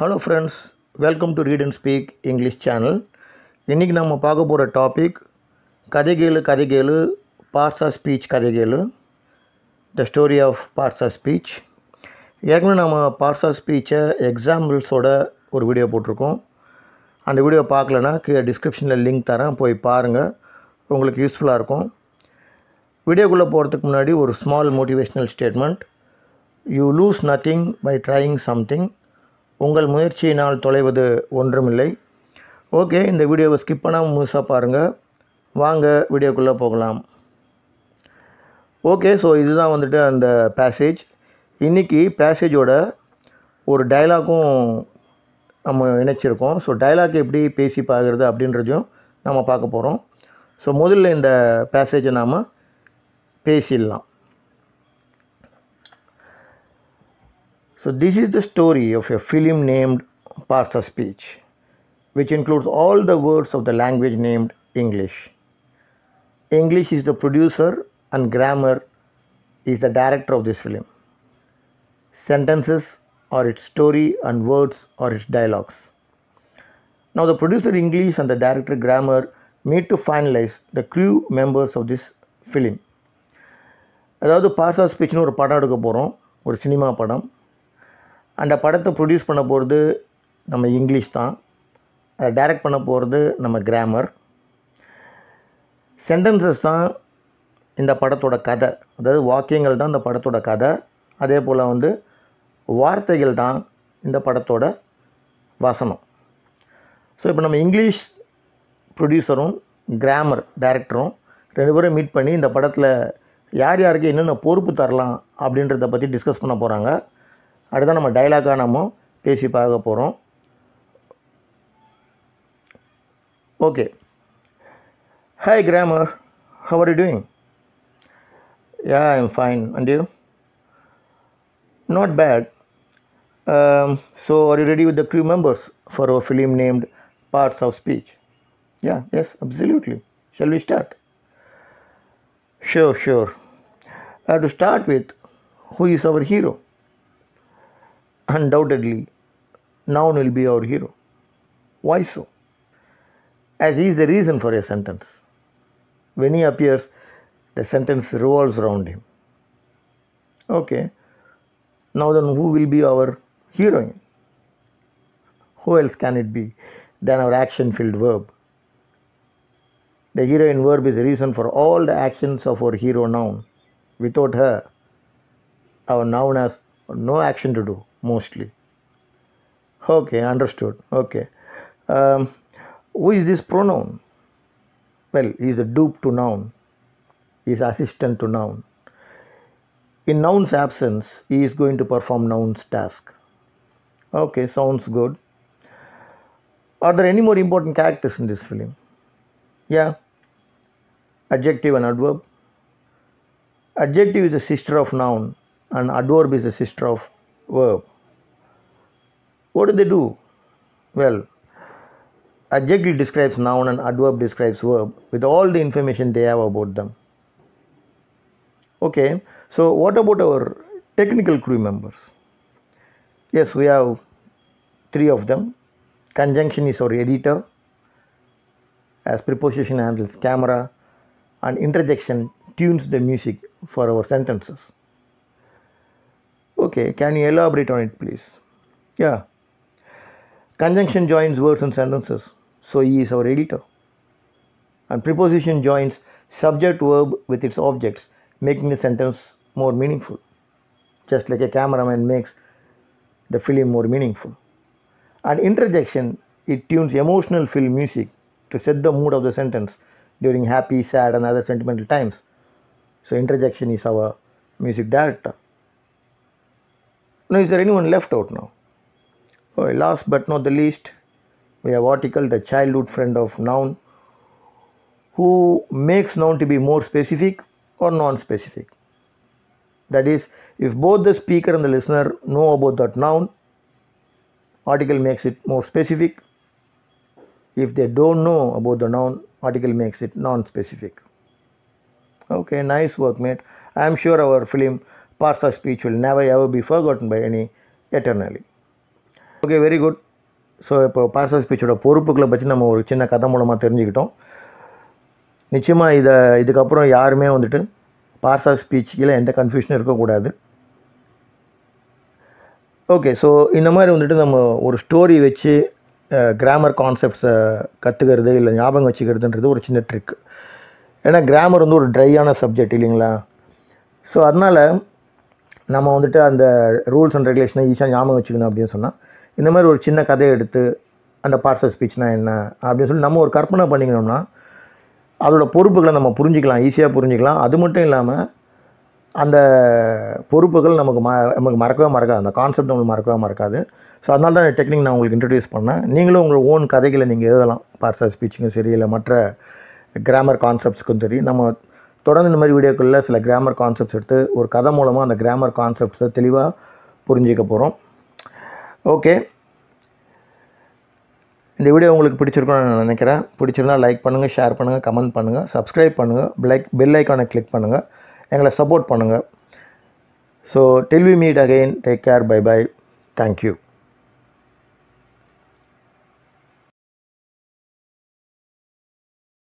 Hello friends welcome to read and speak English channel இன்றைக்கி நம்ம பார்க்க போகிற டாபிக் கதைகேளு கதைகேளு Parsa speech கதைகேளு. The story of Parsa speech ஏற்கனவே நம்ம பார்சா ஆஃப் ஸ்பீச்சை எக்ஸாம்பிள்ஸோட ஒரு வீடியோ போட்டிருக்கோம். அந்த வீடியோ பார்க்கலன்னா கீழே டிஸ்கிரிப்ஷனில் லிங்க் தரேன். போய் பாருங்கள் உங்களுக்கு யூஸ்ஃபுல்லாக இருக்கும். வீடியோக்குள்ளே போகிறதுக்கு முன்னாடி ஒரு small motivational statement you lose nothing by trying something உங்கள் முயற்சியினால் தொலைவது ஒன்றுமில்லை. ஓகே இந்த வீடியோவை ஸ்கிப் பண்ணாமல் முழுசாக பாருங்கள் வாங்க வீடியோக்குள்ளே போகலாம். ஓகே ஸோ இதுதான் வந்துட்டு அந்த பேசேஜ் இன்றைக்கி பேசேஜோட ஒரு டைலாக்கும் நம்ம இணைச்சிருக்கோம். ஸோ டைலாக் எப்படி பேசி பார்க்குறது அப்படின்றதையும் நம்ம பார்க்க போகிறோம் ஸோ முதல்ல இந்த பேசேஜை நாம் பேசிடலாம். So this is the story of a film named Parts of Speech, which includes all the words of the language named English. English is the producer and grammar is the director of this film. Sentences are its story and words are its dialogues. Now the producer English and the director grammar meet to finalize the crew members of this film. அதாவது பார்சா ஸ்பீச்னு ஒரு படம் எடுக்க போகிறோம் ஒரு cinema படம் அந்த படத்தை ப்ரொடியூஸ் பண்ண போகிறது நம்ம இங்கிலீஷ் தான். அதை டைரக்ட் பண்ண போகிறது நம்ம கிராமர் சென்டென்சஸ் தான் இந்த படத்தோட கதை. அதாவது வாக்கியங்கள் தான் இந்த படத்தோட கதை. அதே போல் வந்து வார்த்தைகள் தான் இந்த படத்தோட வசனம். ஸோ இப்போ நம்ம இங்கிலீஷ் ப்ரொடியூசரும் கிராமர் டைரக்டரும் ரெண்டு பேரும் மீட் பண்ணி இந்த படத்தில் யார் யாருக்கு என்னென்ன பொறுப்பு தரலாம் அப்படின்றத பற்றி டிஸ்கஸ் பண்ண போகிறாங்க அடுத்த நம்ம டைலாக்காக நம்ம பேசி பார்க்க போகிறோம் okay hi grammar how are you doing yeah I am fine and you not bad so are you ready with the crew members for our film named parts of speech yeah yes absolutely shall we start sure sure to start with who is our hero Undoubtedly noun will be our hero. Why so? As he is the reason for a sentence. When he appears, the sentence revolves around him. Okay. Now then, who will be our heroine? Who else can it be than our action filled verb? The heroine verb is the reason for all the actions of our hero noun. Without her, our noun has no action to do mostly. Okay, understood. Okay. Um, who is this pronoun? Well, he is the dupe to noun, he is assistant to noun. In noun's absence, he is going to perform noun's task. Okay, sounds good. Are there any more important characters in this film? Yeah. Adjective and adverb. Adjective is the sister of noun and adverb is the sister of verb. What do they do? Well, adjective describes noun and adverb describes verb with all the information they have about them. Okay, so what about our technical crew members? Yes, we have three of them. Conjunction is our editor, as preposition handles camera, and interjection tunes the music for our sentences. Okay, can you elaborate on it, please? Yeah. Conjunction joins words and sentences, so he is our editor. And preposition joins subject verb with its objects, making the sentence more meaningful. Just like a cameraman makes the film more meaningful. And interjection, it tunes emotional film music to set the mood of the sentence during happy, sad, and other sentimental times. So, interjection is our music director. Now, is there anyone left out now? Oh, last but not the least, we have article the childhood friend of noun who makes noun to be more specific or non-specific. That is, if both the speaker and the listener know about that noun, article makes it more specific. If they don't know about the noun, article makes it non-specific. Okay, nice work, mate. I am sure our film parts of speech will never ever be forgotten by any eternally. Okay very good so இப்போ பார்சல் ஸ்பீச்சோட பொறுப்புகளை பற்றி நம்ம ஒரு சின்ன கதை மூலமாக தெரிஞ்சுக்கிட்டோம். நிச்சயமாக இதை இதுக்கப்புறம் யாருமே வந்துட்டு பார்சல் ஸ்பீச்சில் எந்த கன்ஃபியூஷனும் இருக்கக்கூடாது. ஓகே ஸோ இந்த மாதிரி வந்துட்டு நம்ம ஒரு ஸ்டோரி வச்சு கிராமர் கான்செப்ட்ஸை கற்றுக்கிறது இல்லை ஞாபகம் வச்சுக்கிறதுன்றது ஒரு சின்ன ட்ரிக் ஏன்னா கிராமர் வந்து ஒரு ட்ரையான சப்ஜெக்ட் இல்லைங்களா? ஸோ அதனால் நம்ம வந்துட்டு அந்த ரூல்ஸ் அண்ட் ரெகுலேஷனை ஈஸியாக ஞாபகம் வச்சுக்கணும் அப்படின்னு சொன்னால் இந்த மாதிரி ஒரு சின்ன கதையை எடுத்து அந்த பார்சல் ஸ்பீச்னா என்ன அப்படின்னு சொல்லி நம்ம ஒரு கற்பனை பண்ணிக்கணும்னா அதோட பொறுப்புகளை நம்ம புரிஞ்சிக்கலாம் ஈஸியாக புரிஞ்சிக்கலாம். அது மட்டும் இல்லாமல் அந்த பொறுப்புகள் நமக்கு ம நமக்கு மறக்கவே மறக்காது. அந்த கான்செப்ட் நம்மளுக்கு மறக்கவே மறக்காது. ஸோ அதனால தான் டெக்னிக் நான் உங்களுக்கு இன்ட்ரடியூஸ் பண்ணேன். நீங்களும் உங்கள் ஓன் கதைகளை நீங்கள் எழுதலாம். பார்சல் ஸ்பீச்சுக்கும் சரி இல்லை மற்ற கிராமர் கான்செப்ட்ஸ்க்கும் சரி. நம்ம தொடர்ந்து இந்த மாதிரி வீடியோக்களில் சில கிராமர் கான்செப்ட்ஸ் எடுத்து ஒரு கதை மூலமாக அந்த கிராமர் கான்செப்ட்ஸை தெளிவாக புரிஞ்சிக்க போகிறோம் ஓகே. இந்த வீடியோ உங்களுக்கு பிடிச்சிருக்கும்னு நான் நினைக்கிறேன். பிடிச்சிருந்தா லைக் பண்ணுங்கள் ஷேர் பண்ணுங்கள் கமெண்ட் பண்ணுங்கள் சப்ஸ்கிரைப் பண்ணுங்கள் லைக் பெல் ஐக்கானை கிளிக் பண்ணுங்கள் எங்களை சப்போர்ட் பண்ணுங்கள் so till we meet again take care bye bye thank you